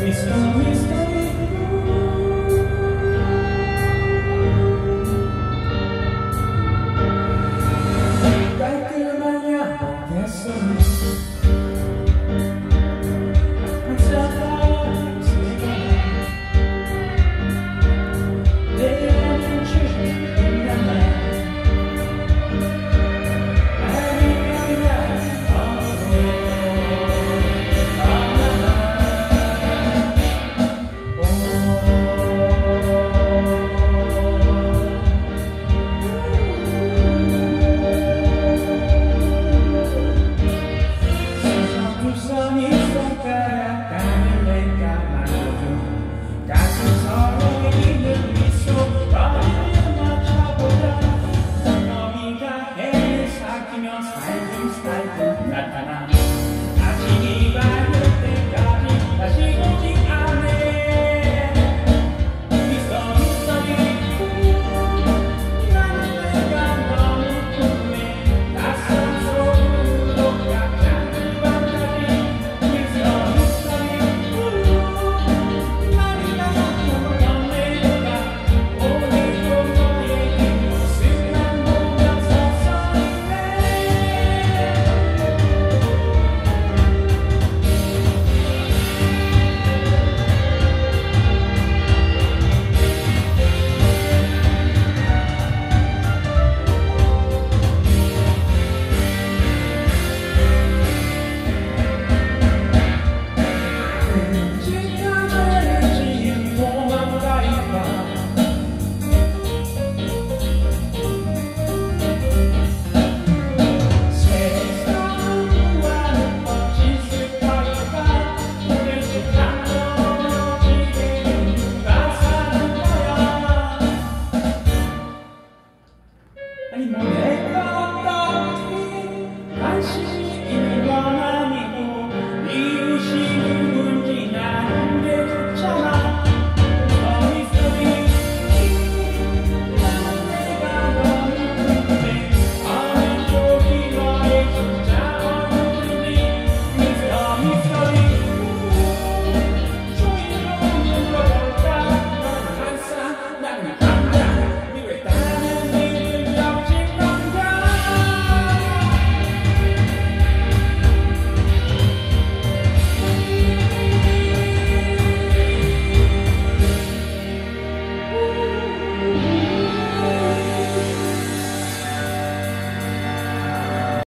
Mr. Mr. Make